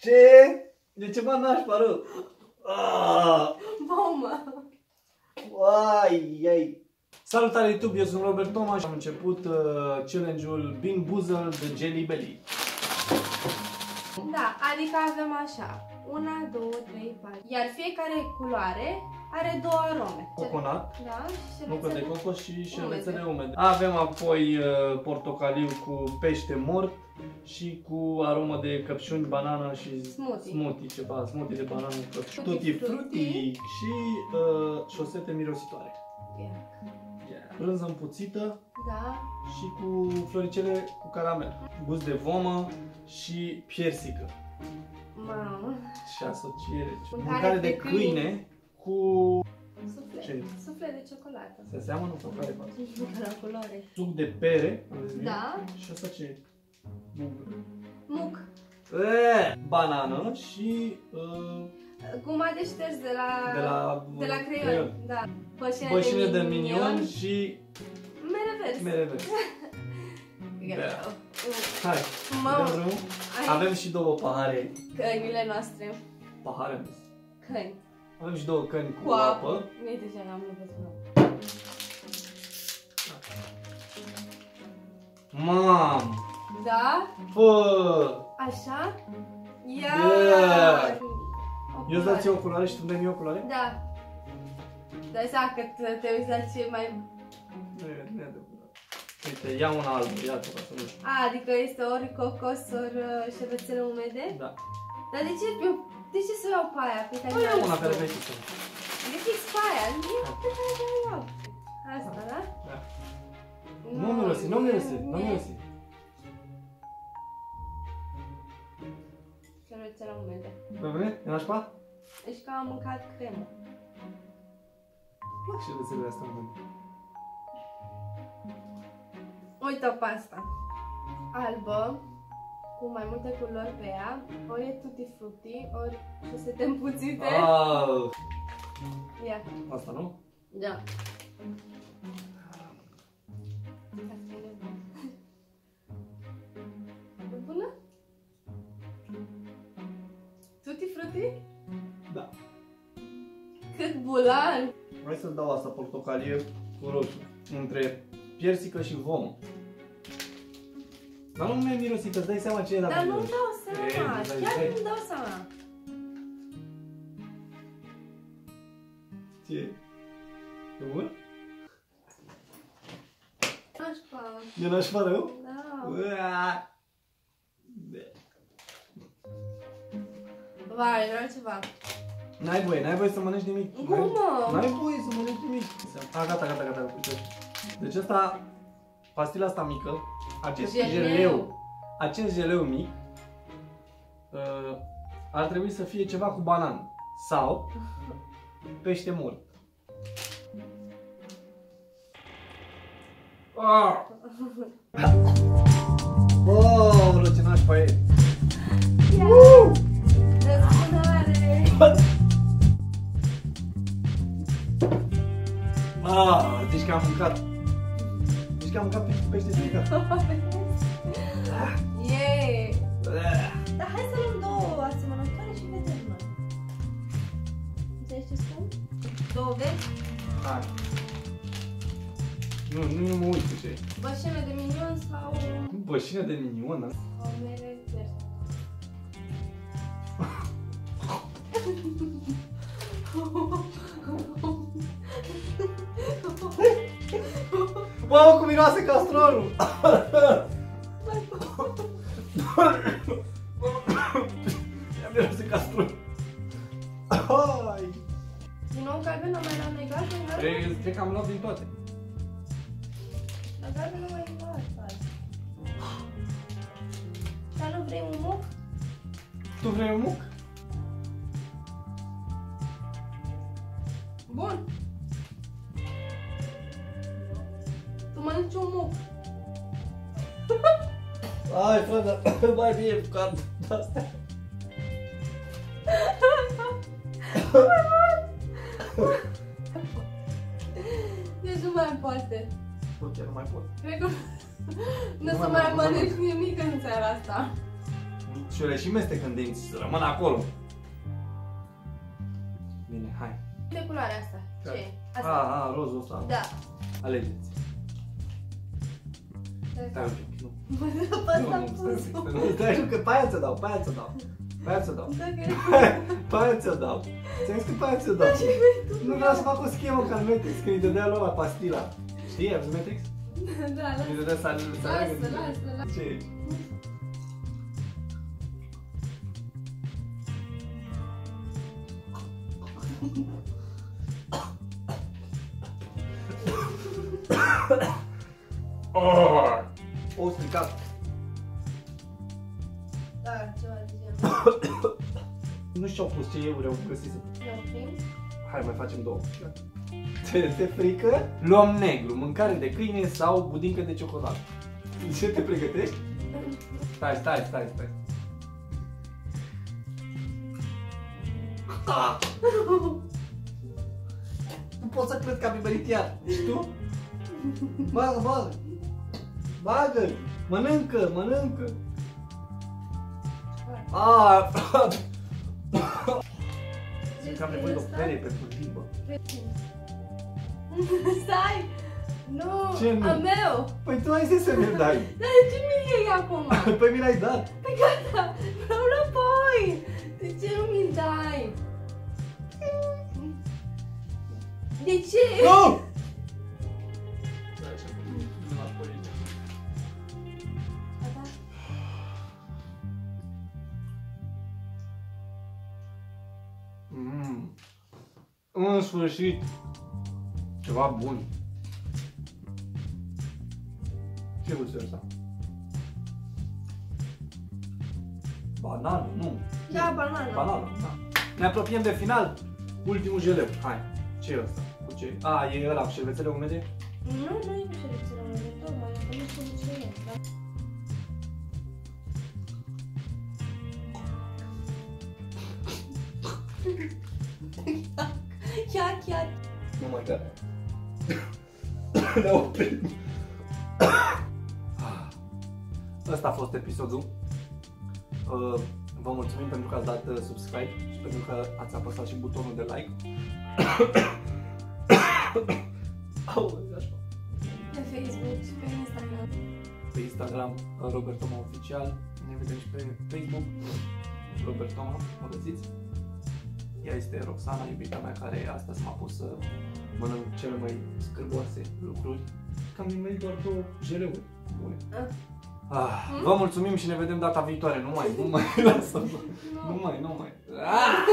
Ce? De ceva nașpa rău? Ah! Bomă! Ai, ai. Salutare YouTube, eu sunt Robert Tomaș și am început uh, challenge-ul Bean Boozle de Jelly Belly. Da, adică avem așa. Una, două, trei, patru. Iar fiecare culoare are două arome. Coconut, Da, și nucă de șervețele. cocos și șervețele umede. Avem apoi uh, portocaliu cu pește mort și cu aromă de căpșuni, banană și Smoothie. smoothie ceva, smoothie de banană cu căpșuni. Tutti Tutti frutti. frutti și uh, șosete mirositoare. Yeah. Brânză împuțită Da. și cu floricele cu caramel. Gust de vomă și piersică. Mamă. Și asociere. Mâncare Mâncare de de câine cu... Suflet. Ce? Suflet de ciocolată. Se seamănă cu care fac? La culoare. Suc de pere. aveți bine? Da. Și asta ce e? Bugă. Muc. E, banană și... Uh, Guma de șters de la... de la... De la creion. creion. Da. Bășine, Bășine de minion. minion și Mere vers. mere verzi. Da. Hai, Mamă. dăm drumul? Ai Avem și două pahare. căinile noastre. Pahare am zis. Căini. Avem și două căni cu, Cu apă. apă. Mie deja n-am nevoie Mam! Da? Fă! Așa? Ia! Yeah! O Eu îți dau ție culoare. o culoare și tu îmi dai mie o culoare? Da. Dai seama că te, te uiți la ce mai... Nu e, nu e adevărat. Uite, ia una albă, ia tu ca să nu știu. A, adică este ori cocos, ori uh, șervețele umede? Da. Dar de ce, eu, de ce să iau pe aia pe care Păi ia mi-ai una zis care tu? vrei tu să E fix pe aia, nu e pe care o iau. Asta, da? Da. Nu mirosi, nu mirosi, nu e- mirosi. Șervețele umede. Pe bine? E nașpa? Deci că am mâncat cremă. Îmi plac și rețelele astea în bun. Uite pe asta. Albă, cu mai multe culori pe ea, ori e tutti frutti, ori șosete împuțite. Ah, Ia, asta nu? da. Asta e nebun. E bună? Tutti frutti? Da. Cât bulan! Hai să-ți dau asta portocalie cu roșu. Între piersică și vomă. Dar nu mi-e mirosit, îți dai seama ce e dacă Dar nu-mi mirosi. dau seama, E, dai, chiar dai. nu-mi dau seama. Ce e? E bun? Nașpa, E nașpa rău? da. Uaa! Vai, vreau ceva. N-ai voie, n-ai voie să mănânci nimic. Cum, N-ai- mă? N-ai voie să mănânci nimic. A, gata, gata, gata. Uite. Deci asta, pastila asta mică, acest Geleu. geleu, acest geleu mic, uh, ar trebui să fie ceva cu banană sau pește mult. Ah! Oh, ce nașpa e! Uh! Două vechi, Hai. Nu, nu, nu mă uit cu ce. bășine de minion sau Bășină de minionă. sau mere verzi. Mamă, cum miroase castrolul! Ia miroase castrolul. Hai! Din nou galbenă mai la noi galbenă? Ei, Cred că am luat din toate. La galbenă mai luat azi. Dar nu vrei un muc? Tu vrei un muc? Bun. Tu mănânci un muc. Hai, frate, mai bine cu card astea. Deci nu mai poate. Bă, chiar nu mai pot. Cred că nu Nu o să mai mai mănânc. mănânci nimic în seara asta. Și eu le și mestec în dinți să rămân acolo. Bine, hai. De culoarea asta. Ce e? A, Asta. a, rozul ăsta. Da. Alegeți. Stai un pic, nu. Pe Nu, asta nu, stai un pic, pus. stai, nu, stai, nu, că pe aia ți-o dau, pe aia ți-o dau. Pe aia ți-o dau. Dacă Pe aia ți-o dau. Ți-am zis că pe aia ți-o dau. Nu vreau să fac o schemă ca în Matrix, când îi dădea lui ăla pastila. Știi, ai văzut Matrix? Da, lasă. Îi dădea să să aleagă. Lasă, lasă, lasă. Ce e? Oh! O stricat. Nu știu ce au pus, ce euri au găsit să... Eu prins. Hai, mai facem două. Te, te frică? Luăm negru, mâncare de câine sau budincă de ciocolată. Ce te pregătești? Stai, stai, stai, stai. Ah! Nu pot să cred că am biberit iar. Și tu? Bagă, bagă. Bagă. Mănâncă, mănâncă. Ah! Zic că am nevoie de o ferie pentru limbă. Stai! Nu! Ce nu? A meu! Păi tu ai zis să mi-l dai. Dar de ce mi-l iei acum? Păi mi l-ai dat. Păi gata! Vreau înapoi! De ce nu mi-l dai? De ce? Nu! Mm. În sfârșit, ceva bun. Ce gust e ăsta? Banană, nu. Da, banană. Banană, da. Ne apropiem de final. Ultimul jeleu. Hai. Ce e ăsta? Cu ce? A, e ăla cu șervețele umede? Nu, nu e cu șervețele mele, tocmai, că nu știu ce e. da? Chiar, chiar. Nu mai da. Ne oprim. Ăsta a fost episodul. Uh, Vă mulțumim pentru că ați dat uh, subscribe și pentru că ați apăsat și butonul de like. Aoleu, așa. Pe Facebook și pe Instagram. Pe Instagram, uh, Robert Toma Oficial. Ne vedem și pe Facebook, Robert Toma, o găsiți. Ea este Roxana, iubita mea, care astăzi m-a pus să mănânc cele mai scârboase lucruri. Că am nimerit doar două jeleuri bune. Ah. Ah, vă mulțumim și ne vedem data viitoare. Nu mai, nu mai, lasă Nu mai, nu mai. Ah!